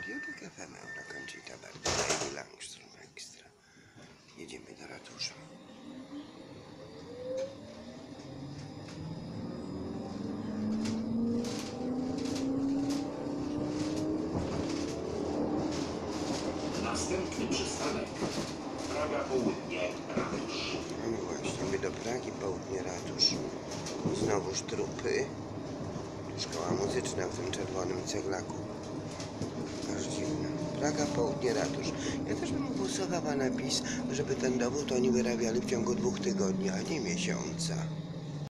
Radiotek FM Euro Conchita Bartela i Langstrom Extra. Jedziemy do ratusza. Następny przystanek. Praga Południe, Ratusz. No właśnie, my do Pragi, południe ratusz. Znowuż trupy. Szkoła muzyczna w tym czerwonym ceglaku. Praga, południe ratusz. Ja też bym głosowała napis, żeby ten dowód oni wyrabiali w ciągu dwóch tygodni, a nie miesiąca.